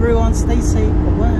everyone stay safe. Bye-bye.